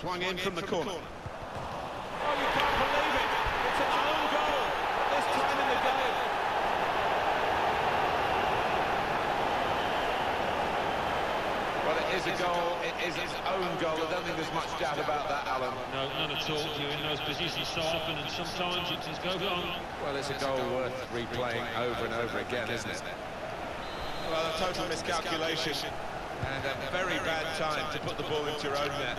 Swung in from the corner. Oh, you can't believe it. It's an own goal this time in the game. Well, it is a goal. It is his own goal. I don't think there's much doubt about that, Alan. No, none at all. You're in those positions so often, and sometimes it just goes on. Well, it's a goal worth replaying over and over again, isn't it? Well, a total miscalculation and a very bad time to put the ball into your own net.